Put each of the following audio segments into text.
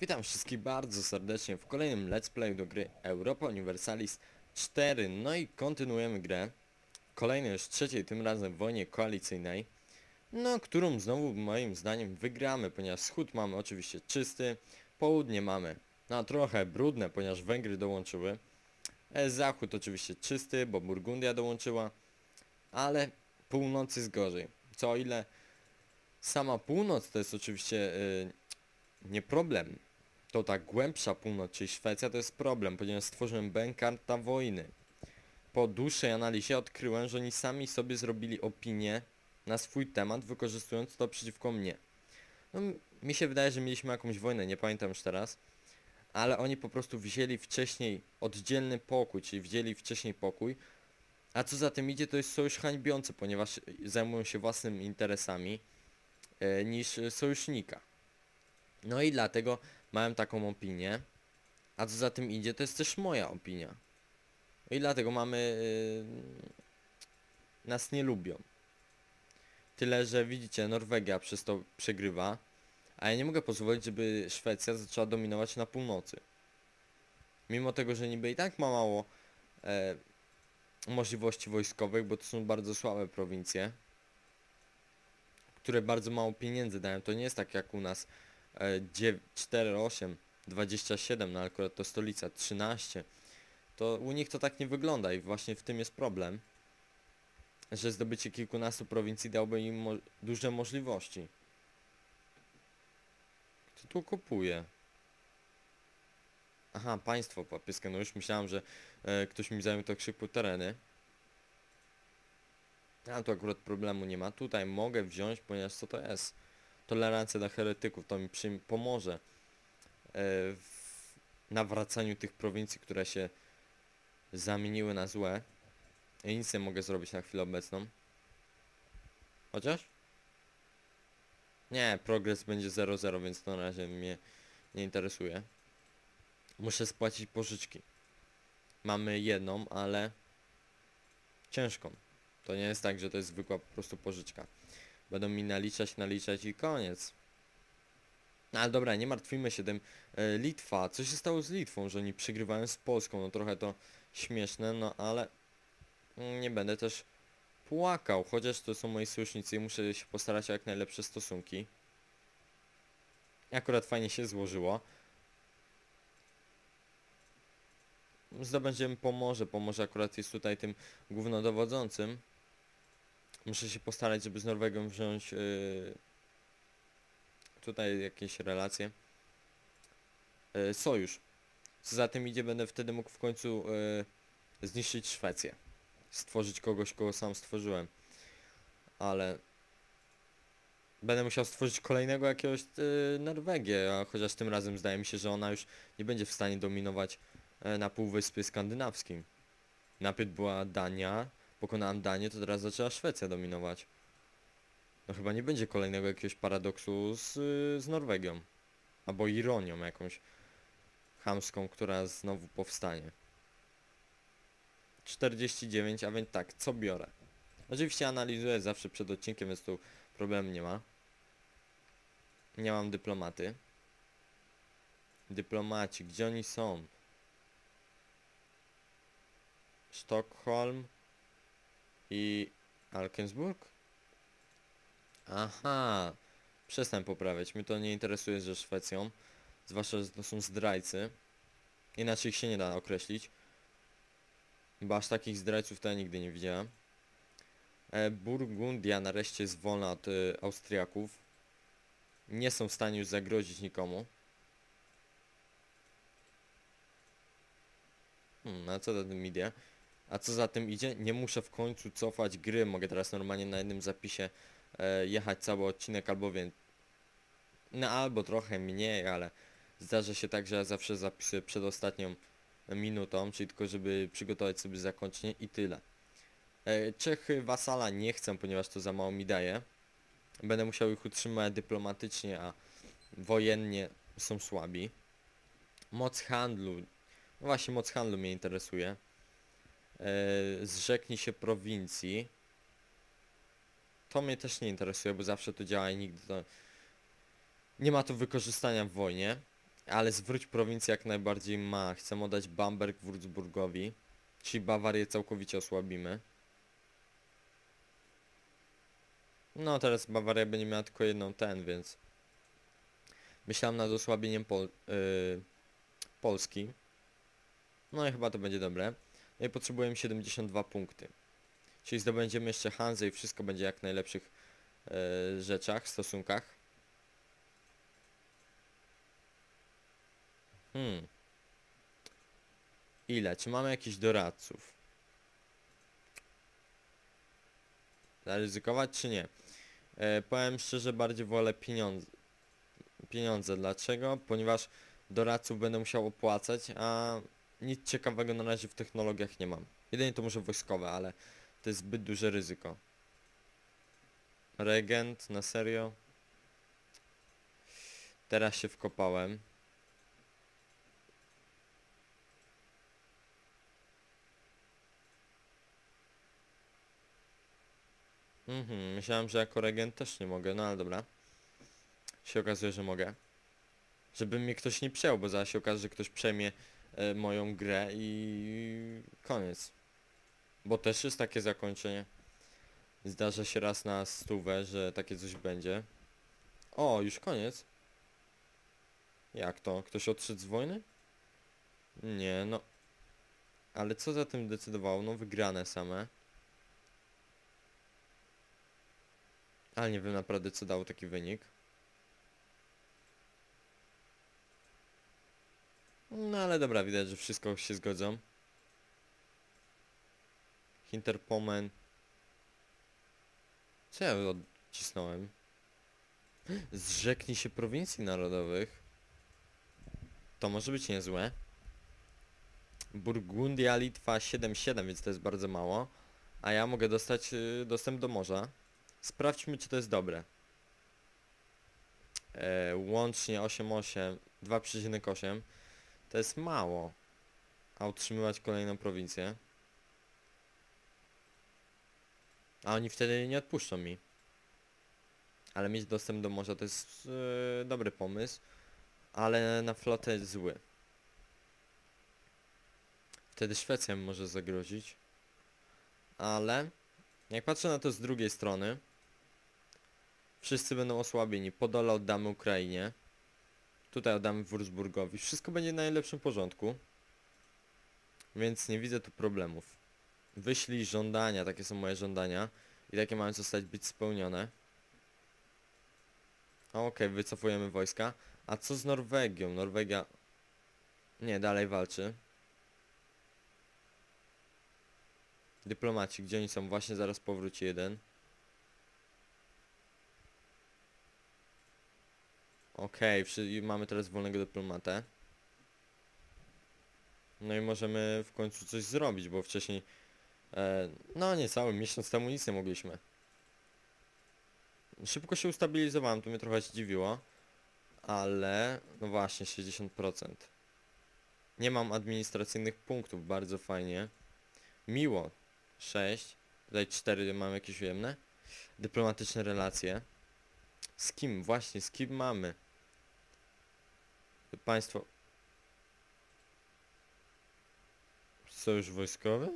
Witam wszystkich bardzo serdecznie w kolejnym Let's Play do gry Europa Universalis 4. No i kontynuujemy grę. Kolejnej już trzeciej, tym razem w wojnie koalicyjnej. No, którą znowu moim zdaniem wygramy, ponieważ wschód mamy oczywiście czysty, południe mamy no trochę brudne, ponieważ Węgry dołączyły. E, Zachód oczywiście czysty, bo Burgundia dołączyła, ale północ jest gorzej. Co o ile sama północ to jest oczywiście y, nie problem, ta głębsza północ, czyli Szwecja, to jest problem, ponieważ stworzyłem bękarta wojny. Po dłuższej analizie odkryłem, że oni sami sobie zrobili opinię na swój temat, wykorzystując to przeciwko mnie. No, mi się wydaje, że mieliśmy jakąś wojnę, nie pamiętam już teraz, ale oni po prostu wzięli wcześniej oddzielny pokój, czyli wzięli wcześniej pokój, a co za tym idzie, to jest sojusz hańbiący, ponieważ zajmują się własnymi interesami e, niż sojusznika. No i dlatego Miałem taką opinię. A co za tym idzie, to jest też moja opinia. I dlatego mamy... Yy, nas nie lubią. Tyle, że widzicie, Norwegia przez to przegrywa. A ja nie mogę pozwolić, żeby Szwecja zaczęła dominować na północy. Mimo tego, że niby i tak ma mało e, możliwości wojskowych, bo to są bardzo słabe prowincje, które bardzo mało pieniędzy dają. To nie jest tak jak u nas e, dziew- 4, 8, 27, no akurat to stolica 13, to u nich to tak nie wygląda i właśnie w tym jest problem, że zdobycie kilkunastu prowincji dałoby im mo duże możliwości. Kto tu kupuje? Aha, państwo papieskie, no już myślałem, że e, ktoś mi zajął tak szybko tereny. A tu akurat problemu nie ma. Tutaj mogę wziąć, ponieważ co to jest? Tolerancja dla heretyków, to mi pomoże e, w nawracaniu tych prowincji, które się zamieniły na złe. Ja nic nie mogę zrobić na chwilę obecną. Chociaż? Nie, progres będzie 0,0, więc to na razie mnie nie interesuje. Muszę spłacić pożyczki. Mamy jedną, ale ciężką. To nie jest tak, że to jest zwykła po prostu pożyczka. Będą mi naliczać, naliczać i koniec. No ale dobra, nie martwimy się tym. E, Litwa, co się stało z Litwą, że oni przegrywają z Polską? No trochę to śmieszne, no ale nie będę też płakał, chociaż to są moi sojusznicy i muszę się postarać o jak najlepsze stosunki. Akurat fajnie się złożyło. Zdobędziemy Pomorze, Pomorze akurat jest tutaj tym głównodowodzącym. Muszę się postarać, żeby z Norwegią wziąć yy, tutaj jakieś relacje. Yy, sojusz. Co za tym idzie, będę wtedy mógł w końcu yy, zniszczyć Szwecję. Stworzyć kogoś, kogo sam stworzyłem. Ale będę musiał stworzyć kolejnego jakiegoś yy, Norwegię, a chociaż tym razem zdaje mi się, że ona już nie będzie w stanie dominować yy, na Półwyspie Skandynawskim. Najpierw była Dania, pokonałem Danię, to teraz zaczęła Szwecja dominować. No chyba nie będzie kolejnego jakiegoś paradoksu z, z Norwegią. Albo ironią jakąś chamską, która znowu powstanie. 49, a więc tak, co biorę? Oczywiście analizuję zawsze przed odcinkiem, więc tu problemu nie ma. Nie mam dyplomaty. Dyplomaci, gdzie oni są? Sztokholm i Alkensburg? Aha, przestań poprawiać. Mnie to nie interesuje ze Szwecją. Zwłaszcza, że to są zdrajcy. Inaczej ich się nie da określić. Bo aż takich zdrajców to ja nigdy nie widziałem. E, Burgundia nareszcie jest wolna od y, Austriaków. Nie są w stanie już zagrozić nikomu. Hmm, a co za tym idzie? A co za tym idzie? Nie muszę w końcu cofać gry. Mogę teraz normalnie na jednym zapisie e, jechać cały odcinek albo więc... No albo trochę mniej, ale zdarza się tak, że ja zawsze zapisuję przed ostatnią minutą, czyli tylko żeby przygotować sobie zakończenie i tyle. E, Czechy wasala nie chcę, ponieważ to za mało mi daje. Będę musiał ich utrzymać dyplomatycznie, a wojennie są słabi. Moc handlu. No właśnie, moc handlu mnie interesuje. E, zrzeknij się prowincji. To mnie też nie interesuje, bo zawsze to działa i nigdy to... Nie ma tu wykorzystania w wojnie. Ale zwróć prowincję jak najbardziej ma. Chcę oddać Bamberg Würzburgowi. Czyli Bawarię całkowicie osłabimy. No teraz Bawaria będzie miała tylko jedną ten, więc... Myślałem nad osłabieniem Pol yy, Polski. No i chyba to będzie dobre. No i potrzebujemy 72 punkty. Czyli zdobędziemy jeszcze Hanzę i wszystko będzie jak najlepszych yy, rzeczach, stosunkach. Hmm. Ile? Czy mamy jakichś doradców? Zaryzykować czy nie? E, powiem szczerze, bardziej wolę pieniądze. Pieniądze. Dlaczego? Ponieważ doradców będę musiał opłacać, a nic ciekawego na razie w technologiach nie mam. Jedynie to może wojskowe, ale to jest zbyt duże ryzyko. Regent, na serio? Teraz się wkopałem. Mhm, myślałem, że jako regent też nie mogę, no ale dobra. Się okazuje, że mogę. Żeby mnie ktoś nie przejął, bo zaraz się okaże, że ktoś przejmie moją grę i koniec. Bo też jest takie zakończenie. Zdarza się raz na stówę, że takie coś będzie. O, już koniec. Jak to? Ktoś odszedł z wojny? Nie, no. Ale co za tym decydowało? No wygrane same. Ale nie wiem naprawdę co dało taki wynik. No ale dobra, widać, że wszystko się zgodzą. Hinterpomen. Co ja odcisnąłem? Zrzeknij się prowincji narodowych. To może być niezłe. Burgundia, Litwa 7-7, więc to jest bardzo mało. A ja mogę dostać y, dostęp do morza. Sprawdźmy, czy to jest dobre. E, łącznie 8,8, 2,8. To jest mało. A utrzymywać kolejną prowincję. A oni wtedy nie odpuszczą mi. Ale mieć dostęp do morza to jest e, dobry pomysł. Ale na flotę jest zły. Wtedy Szwecja może zagrozić. Ale jak patrzę na to z drugiej strony, wszyscy będą osłabieni. Podole oddamy Ukrainie. Tutaj oddamy Würzburgowi. Wszystko będzie w najlepszym porządku. Więc nie widzę tu problemów. Wyślij żądania, takie są moje żądania. I takie mają zostać być spełnione. Okej, okay, wycofujemy wojska. A co z Norwegią? Norwegia... Nie, dalej walczy. Dyplomaci, gdzie oni są? Właśnie zaraz powróci jeden. Okej, okay, mamy teraz wolnego dyplomatę. No i możemy w końcu coś zrobić, bo wcześniej... E, no niecały miesiąc temu nic nie mogliśmy. Szybko się ustabilizowałem, to mnie trochę zdziwiło. Ale... No właśnie, 60%. Nie mam administracyjnych punktów, bardzo fajnie. Miło. 6. Tutaj 4 mam jakieś ujemne. Dyplomatyczne relacje. Z kim? Właśnie, z kim mamy? Państwo... Sojusz wojskowy?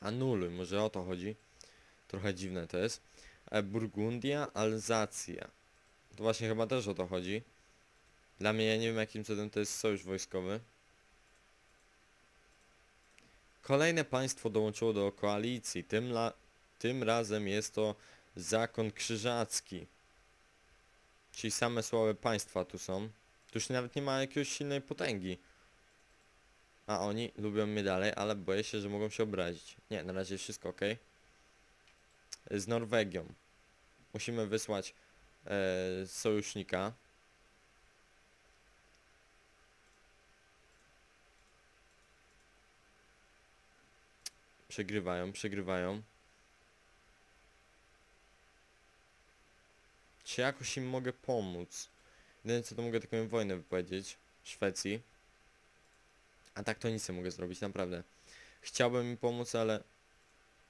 Anuluj, może o to chodzi. Trochę dziwne to jest. E, Burgundia, Alzacja. To właśnie chyba też o to chodzi. Dla mnie ja nie wiem jakim cudem to jest sojusz wojskowy. Kolejne państwo dołączyło do koalicji. Tym, tym razem jest to zakon krzyżacki. Czyli same słabe państwa tu są. Tu już nawet nie ma jakiejś silnej potęgi. A oni lubią mnie dalej, ale boję się, że mogą się obrazić. Nie, na razie wszystko ok. Z Norwegią. Musimy wysłać e, sojusznika. Przegrywają, przegrywają. Czy jakoś im mogę pomóc? Jedyne co to mogę taką wojnę wypowiedzieć Szwecji. A tak to nic nie mogę zrobić, naprawdę. Chciałbym im pomóc, ale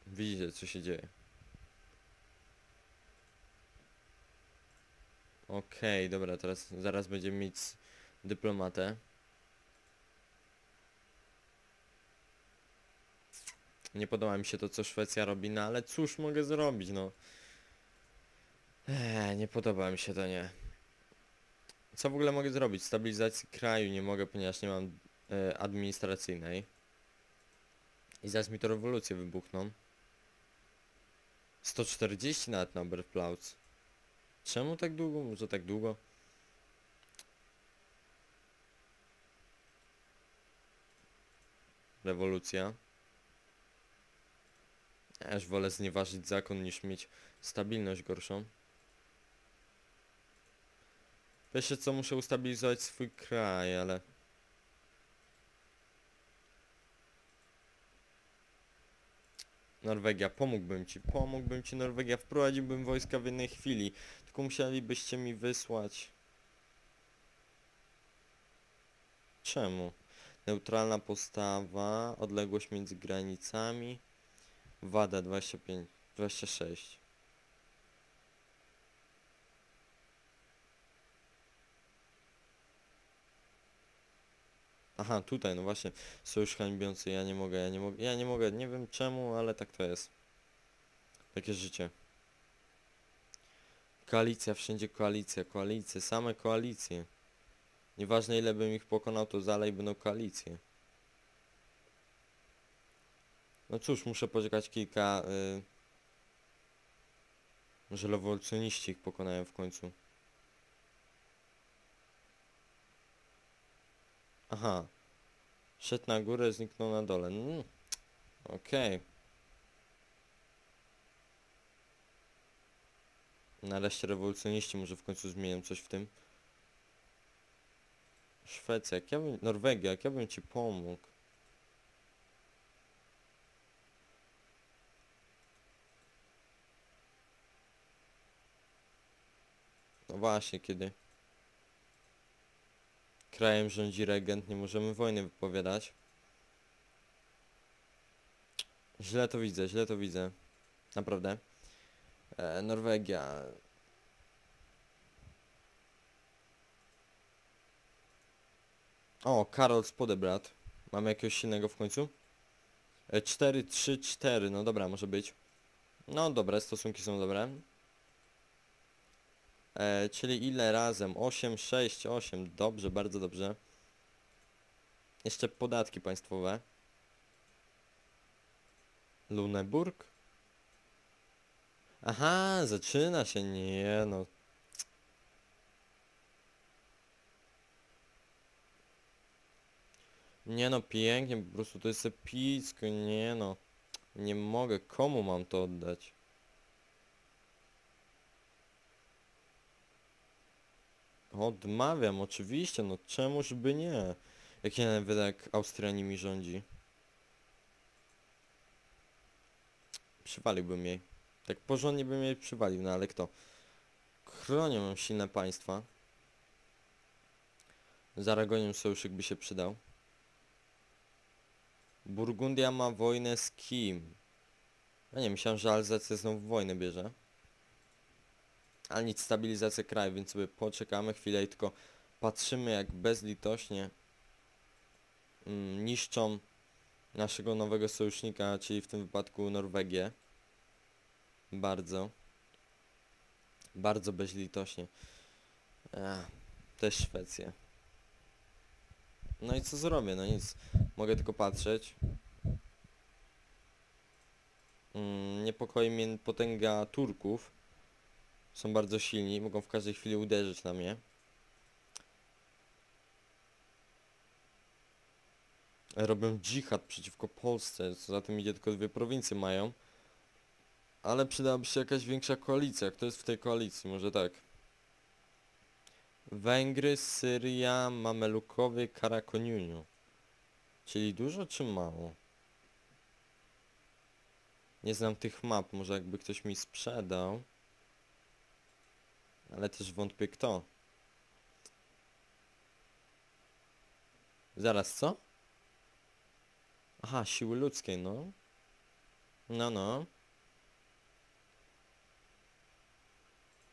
widzicie co się dzieje. Okej, dobra, teraz zaraz będziemy mieć dyplomatę. Nie podoba mi się to, co Szwecja robi, no ale cóż mogę zrobić, no. Eee, nie podoba mi się to, nie. Co w ogóle mogę zrobić? Stabilizacji kraju nie mogę, ponieważ nie mam e, administracyjnej. I zaraz mi to rewolucje wybuchną. 140 nawet na Oberplautz. Czemu tak długo? Może tak długo? Rewolucja. Ja już wolę znieważyć zakon niż mieć stabilność gorszą. Wiecie co, muszę ustabilizować swój kraj, ale... Norwegia, pomógłbym ci, pomógłbym ci Norwegia, wprowadziłbym wojska w jednej chwili, tylko musielibyście mi wysłać... Czemu? Neutralna postawa, odległość między granicami, wada 25, 26. Aha, tutaj, no właśnie, sojusz hańbiący, ja nie mogę, ja nie mogę, ja nie mogę, nie wiem czemu, ale tak to jest. Takie życie. Koalicja, wszędzie koalicja, koalicje, same koalicje. Nieważne ile bym ich pokonał, to dalej będą koalicje. No cóż, muszę poczekać kilka... Y... Może rewolucjoniści ich pokonają w końcu. Aha. Szedł na górę, zniknął na dole. Mm. Okej. Nareszcie rewolucjoniści może w końcu zmienią coś w tym. Szwecja, jak ja bym... Norwegia, jak ja bym ci pomógł. No właśnie, kiedy krajem rządzi regent, nie możemy wojny wypowiadać. Źle to widzę, źle to widzę. Naprawdę. E, Norwegia. O, Karol Spodebrat. Mamy jakiegoś silnego w końcu? E, 4, 3, 4. No dobra, może być. No dobre, stosunki są dobre. E, czyli ile razem? 8, 6, 8. Dobrze, bardzo dobrze. Jeszcze podatki państwowe. Luneburg? Aha, zaczyna się, nie no. Nie no, pięknie, po prostu to jest epicko, nie no. Nie mogę, komu mam to oddać? Odmawiam, oczywiście, no czemuż by nie? Jak nie nawet jak Austria nimi rządzi. Przywaliłbym jej. Tak porządnie bym jej przywalił, no ale kto? Chronią mam silne państwa. Z Aragonią sojuszyk by się przydał. Burgundia ma wojnę z kim? Ja nie, myślałem, że Alzacja znowu wojnę bierze. Ale nic, stabilizacja kraju, więc sobie poczekamy chwilę i tylko patrzymy jak bezlitośnie mm, niszczą naszego nowego sojusznika, czyli w tym wypadku Norwegię. Bardzo. Bardzo bezlitośnie. Ech, też Szwecję. No i co zrobię? No nic. Mogę tylko patrzeć. Mm, niepokoi mnie potęga Turków. Są bardzo silni, mogą w każdej chwili uderzyć na mnie. Robią dżihad przeciwko Polsce, co za tym idzie tylko dwie prowincje mają. Ale przydałaby się jakaś większa koalicja. Kto jest w tej koalicji? Może tak. Węgry, Syria, Mamelukowie, Karakoniuniu. Czyli dużo czy mało? Nie znam tych map, może jakby ktoś mi sprzedał. Ale też wątpię kto. Zaraz, co? Aha, siły ludzkie, no. No, no.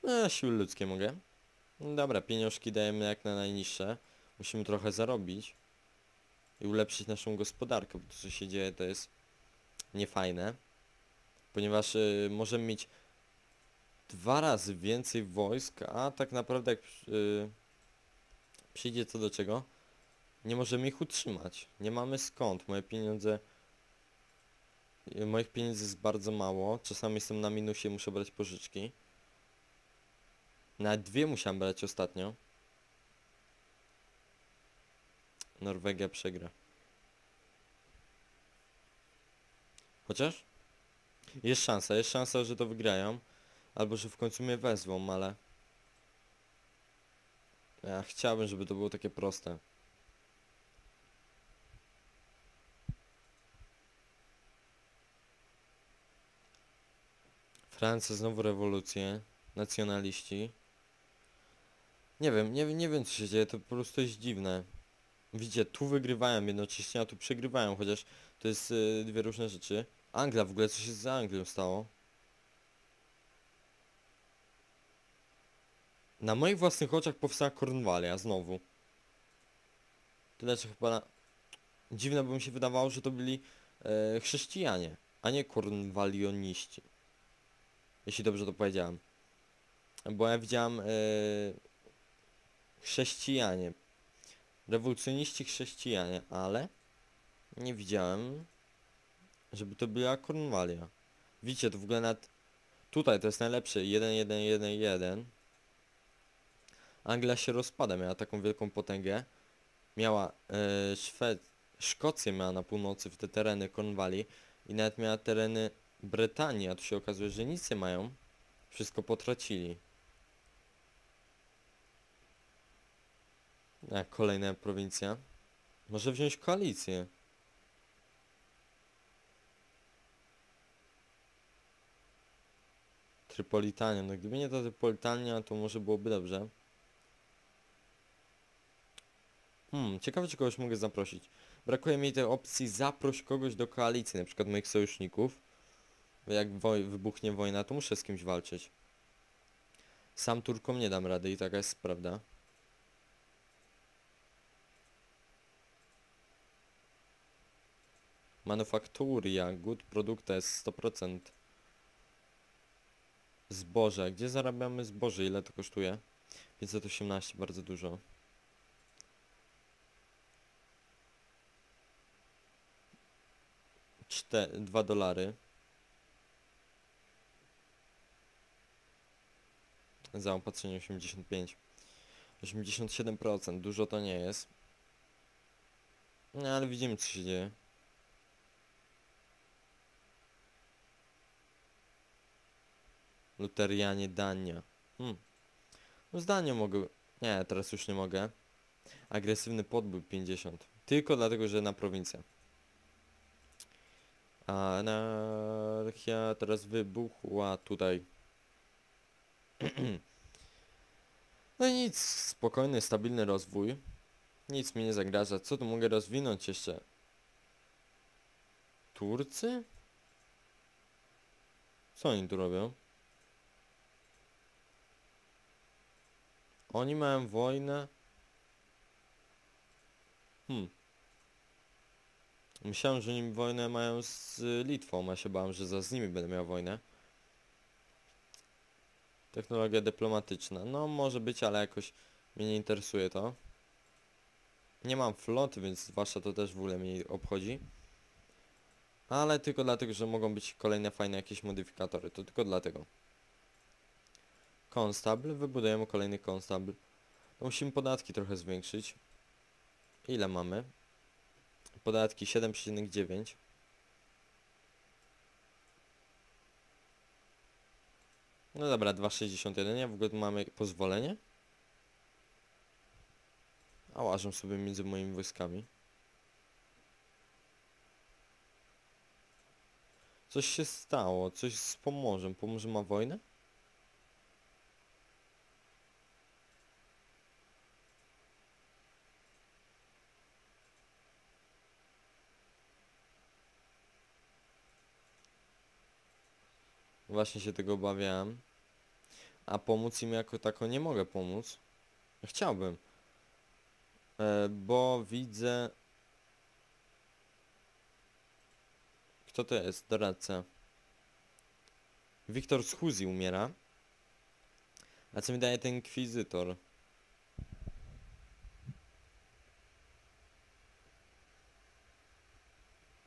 No, siły ludzkie mogę. No dobra, pieniążki dajemy jak na najniższe. Musimy trochę zarobić. I ulepszyć naszą gospodarkę, bo to co się dzieje to jest niefajne. Ponieważ y, możemy mieć dwa razy więcej wojsk, a tak naprawdę jak y, przyjdzie co do czego, nie możemy ich utrzymać. Nie mamy skąd. Moje pieniądze... y, Moich pieniędzy jest bardzo mało. Czasami jestem na minusie, muszę brać pożyczki. Nawet dwie musiałem brać ostatnio. Norwegia przegra. Chociaż? Jest szansa, jest szansa, że to wygrają. Albo że w końcu mnie wezwą, ale... Ja chciałbym, żeby to było takie proste. Francja znowu rewolucje. Nacjonaliści. Nie wiem, nie, nie wiem co się dzieje, to po prostu jest dziwne. Widzicie, tu wygrywają jednocześnie, a tu przegrywają, chociaż to jest y, dwie różne rzeczy. Anglia w ogóle, co się z Anglią stało? Na moich własnych oczach powstała Kornwalia znowu. Tyle, że chyba... Na... Dziwne by mi się wydawało, że to byli e, chrześcijanie, a nie kornwalioniści. Jeśli dobrze to powiedziałem. Bo ja widziałem e, chrześcijanie. Rewolucjoniści chrześcijanie, ale nie widziałem, żeby to była Kornwalia. Widzicie, to w ogóle. Tutaj to jest najlepsze. 1, 1, 1, 1. Anglia się rozpada, miała taką wielką potęgę. Miała e, Szwed... Szkocję miała na północy, w te tereny Cornwalli i nawet miała tereny Brytanii, a tu się okazuje, że nic nie mają. Wszystko potracili. A, kolejna prowincja. Może wziąć koalicję. Trypolitania. No gdyby nie ta Trypolitania, to może byłoby dobrze. Hmm, ciekawe czy kogoś mogę zaprosić. Brakuje mi tej opcji zaproś kogoś do koalicji, na przykład moich sojuszników. Jak woj wybuchnie wojna, to muszę z kimś walczyć. Sam Turkom nie dam rady i taka jest prawda. Manufakturia, good product jest 100%. Zboże, gdzie zarabiamy zboże? Ile to kosztuje? 518, bardzo dużo. Czte 2 dolary. Zaopatrzenie 85. 87%, dużo to nie jest. No ale widzimy co się dzieje. Luterianie Dania. Hmm. No z Danią mogę... Nie, teraz już nie mogę. Agresywny podbój 50. Tylko dlatego, że na prowincję. Anarchia teraz wybuchła tutaj. No i nic, spokojny, stabilny rozwój. Nic mi nie zagraża. Co tu mogę rozwinąć jeszcze? Turcy? Co oni tu robią? Oni mają wojnę. Hmm. Myślałem, że oni wojnę mają z Litwą, a się bałem, że za z nimi będę miał wojnę. Technologia dyplomatyczna. No może być, ale jakoś mnie nie interesuje to. Nie mam floty, więc zwłaszcza to też w ogóle mnie nie obchodzi. Ale tylko dlatego, że mogą być kolejne fajne jakieś modyfikatory. To tylko dlatego. Konstable, wybudujemy kolejny konstable. No musimy podatki trochę zwiększyć. Ile mamy? Podatki 7,9. No dobra, 2,61. Ja w ogóle mamy pozwolenie? A łażę sobie między moimi wojskami. Coś się stało, coś z Pomorzem. Pomorze ma wojnę? Właśnie się tego obawiałem. A pomóc im jako tako nie mogę pomóc. Chciałbym. E, bo widzę... Kto to jest? Doradca. Wiktor z Huzi umiera. A co mi daje ten inkwizytor?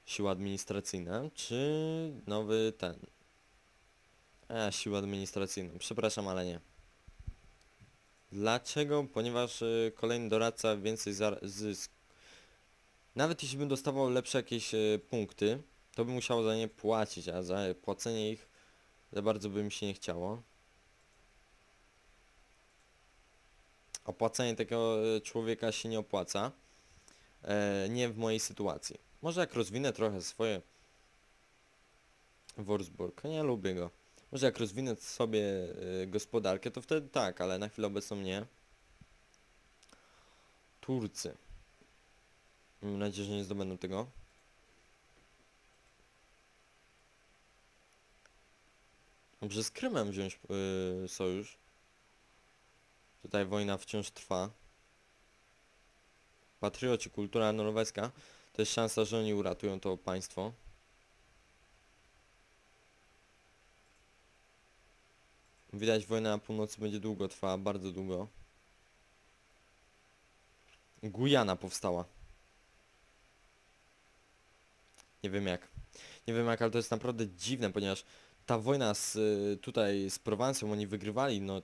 Siła administracyjna, czy nowy ten? A, siła administracyjna. Przepraszam, ale nie. Dlaczego? Ponieważ y, kolejny doradca więcej zysk. Nawet jeśli bym dostawał lepsze jakieś y, punkty, to bym musiał za nie płacić, a za płacenie ich za bardzo by mi się nie chciało. Opłacenie takiego y, człowieka się nie opłaca. E, nie w mojej sytuacji. Może jak rozwinę trochę swoje Wolfsburg, nie lubię go. Może jak rozwinę sobie y, gospodarkę, to wtedy tak, ale na chwilę obecną nie. Turcy. Mam nadzieję, że nie zdobędą tego. Dobrze, z Krymem wziąć y, sojusz. Tutaj wojna wciąż trwa. Patrioci, kultura norweska. To jest szansa, że oni uratują to państwo. Widać wojna na północy będzie długo trwała, bardzo długo. Gujana powstała. Nie wiem jak. Nie wiem jak, ale to jest naprawdę dziwne, ponieważ ta wojna z, y, tutaj z Prowancją oni wygrywali, no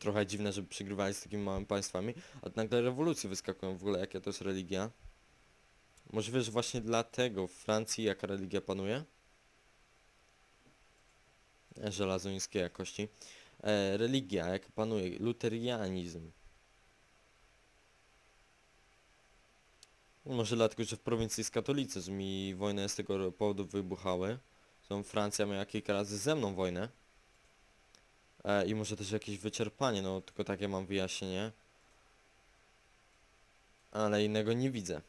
trochę dziwne, żeby przegrywali z takimi małymi państwami, a nagle rewolucje wyskakują w ogóle, jaka to jest religia. Możliwe, że właśnie dlatego w Francji jaka religia panuje? Żelazo niskiej jakości. E, religia, jaka panuje? Luterianizm. Może dlatego, że w prowincji jest katolicyzm i wojny z tego powodu wybuchały. Są Francja miała kilka razy ze mną wojnę. E, I może też jakieś wyczerpanie, no tylko takie mam wyjaśnienie. Ale innego nie widzę.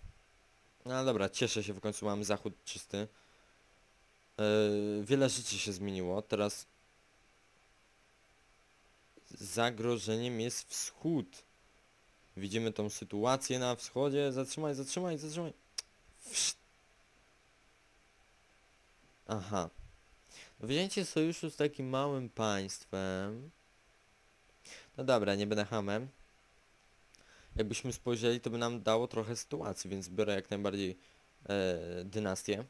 No dobra, cieszę się, w końcu mamy zachód czysty. E, wiele rzeczy się zmieniło. Teraz zagrożeniem jest wschód. Widzimy tą sytuację na wschodzie. Zatrzymaj, zatrzymaj, zatrzymaj. Aha. Wzięcie sojuszu z takim małym państwem. No dobra, nie będę hamem. Jakbyśmy spojrzeli, to by nam dało trochę sytuacji, więc biorę jak najbardziej e, dynastię.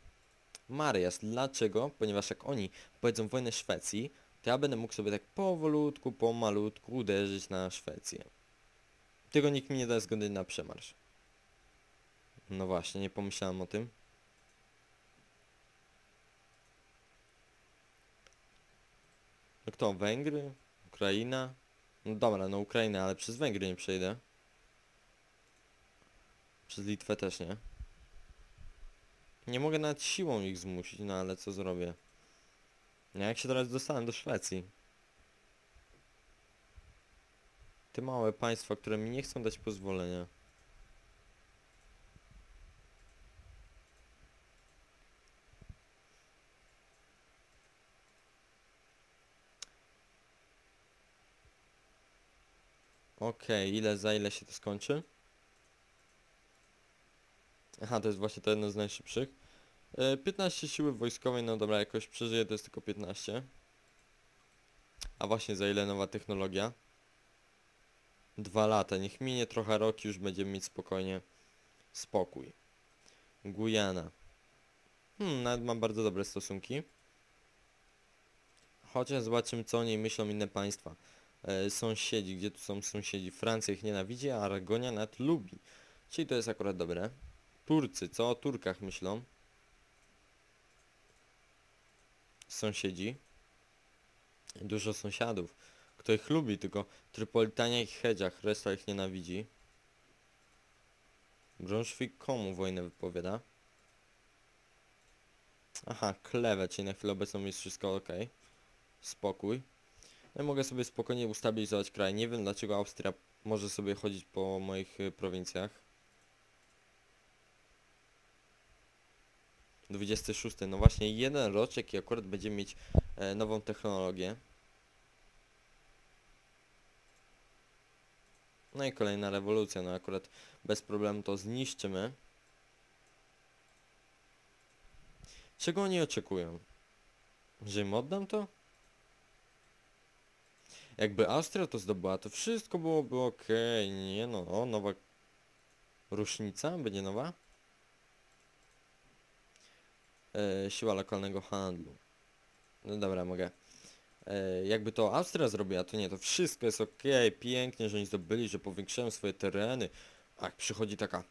Mariasz, dlaczego? Ponieważ jak oni powiedzą wojnę Szwecji, to ja będę mógł sobie tak powolutku, pomalutku uderzyć na Szwecję. Tylko nikt mi nie da zgody na przemarsz. No właśnie, nie pomyślałem o tym. No kto? Węgry? Ukraina? No dobra, no Ukraina, ale przez Węgry nie przejdę. Przez Litwę też nie. Nie mogę nawet siłą ich zmusić, no ale co zrobię? No jak się teraz dostałem do Szwecji? Te małe państwa, które mi nie chcą dać pozwolenia. Okej, ile za ile się to skończy? Aha, to jest właśnie to jedno z najszybszych. E, 15 siły wojskowej, no dobra, jakoś przeżyję, to jest tylko 15. A właśnie za ile nowa technologia? Dwa lata, niech minie trochę rok już będziemy mieć spokojnie spokój. Gujana. Hmm, nawet mam bardzo dobre stosunki. Chociaż zobaczymy co o niej myślą inne państwa. E, sąsiedzi, gdzie tu są sąsiedzi? Francja ich nienawidzi, a Aragonia nawet lubi. Czyli to jest akurat dobre. Turcy, co o Turkach myślą? Sąsiedzi. Dużo sąsiadów. Kto ich lubi, tylko Trypolitania i Hedżach, reszta ich nienawidzi. Brąszwik komu wojnę wypowiada? Aha, klewę, czyli na chwilę obecną jest wszystko ok. Spokój. No i mogę sobie spokojnie ustabilizować kraj. Nie wiem dlaczego Austria może sobie chodzić po moich y, prowincjach. 26. No właśnie, jeden roczek i akurat będziemy mieć e, nową technologię. No i kolejna rewolucja, no akurat bez problemu to zniszczymy. Czego oni oczekują? Że im oddam to? Jakby Austria to zdobyła, to wszystko byłoby ok. Nie no, o, nowa rusznica, będzie nowa? E, siła lokalnego handlu. No dobra, mogę. E, jakby to Austria zrobiła, to nie, to wszystko jest ok, pięknie, że oni zdobyli, że powiększają swoje tereny. A jak przychodzi taka,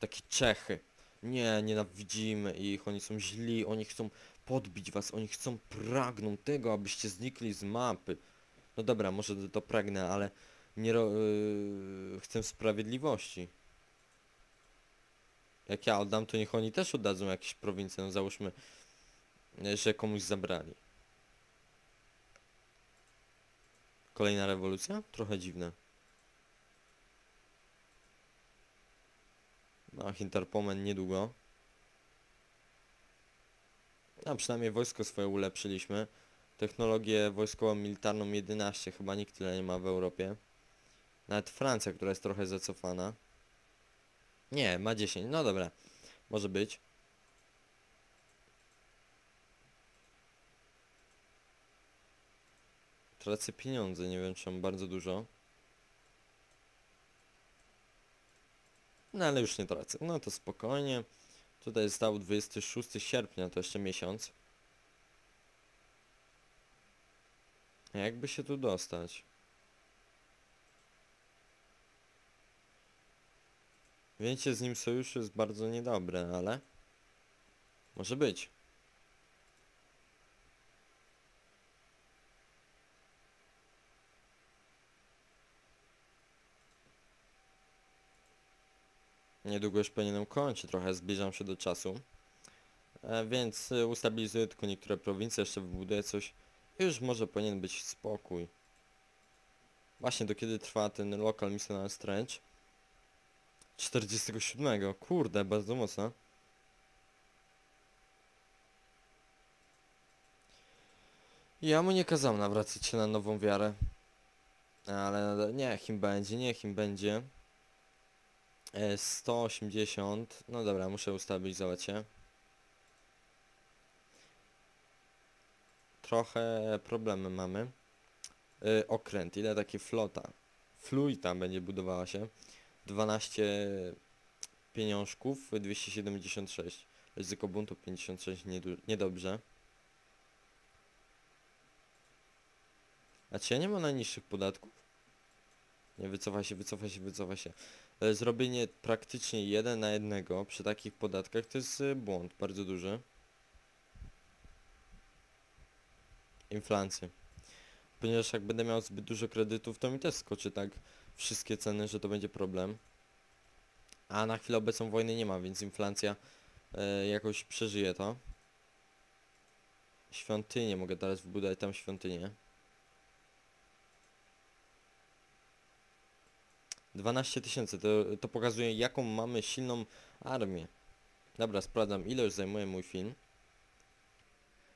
takie Czechy. Nie, nienawidzimy ich, oni są źli, oni chcą podbić was, oni chcą, pragną tego, abyście znikli z mapy. No dobra, może to, to pragnę, ale nie ro... Yy, chcę sprawiedliwości. Jak ja oddam, to niech oni też oddadzą jakieś prowincje, no załóżmy, yy, że komuś zabrali. Kolejna rewolucja? Trochę dziwne. No, Hinterpomen niedługo. A przynajmniej wojsko swoje ulepszyliśmy. Technologię wojskową militarną 11, chyba nikt tyle nie ma w Europie. Nawet Francja, która jest trochę zacofana. Nie, ma 10, no dobra. Może być. Tracę pieniądze, nie wiem czy mam bardzo dużo. No ale już nie tracę. No to spokojnie. Tutaj został 26 sierpnia, to jeszcze miesiąc. Jakby się tu dostać? Wiecie, z nim sojusz jest bardzo niedobre, ale... Może być. Niedługo już powinienem kończyć, trochę zbliżam się do czasu. E, więc y, ustabilizuję tylko niektóre prowincje, jeszcze wybuduję coś. I już może powinien być spokój. Właśnie, do kiedy trwa ten Local Missionary Strange? 47. Kurde, bardzo mocno. Ja mu nie kazałem nawracać się na nową wiarę. Ale niech im będzie, niech im będzie. E, 180. No dobra, muszę ustabilizować się. Trochę problemy mamy. E, okręt, ile takie flota? Fluita będzie budowała się. 12 pieniążków, 276. Ryzyko buntu 56, niedu- niedobrze. A czy ja nie mam najniższych podatków? Nie, wycofa się, wycofa się, wycofa się. E, Zrobienie praktycznie jeden na jednego przy takich podatkach to jest e, błąd bardzo duży. Inflacja. Ponieważ jak będę miał zbyt dużo kredytów, to mi też skoczy tak wszystkie ceny, że to będzie problem. A na chwilę obecną wojny nie ma, więc inflacja e, jakoś przeżyje to. Świątynię mogę teraz wbudować tam świątynię. 12 tysięcy, to, to pokazuje jaką mamy silną armię. Dobra, sprawdzam ile już zajmuje mój film.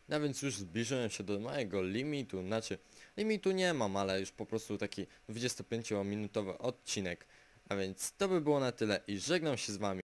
No więc już zbliżyłem się do mojego limitu, znaczy limitu nie mam, ale już po prostu taki 25-minutowy odcinek. A więc to by było na tyle i żegnam się z wami.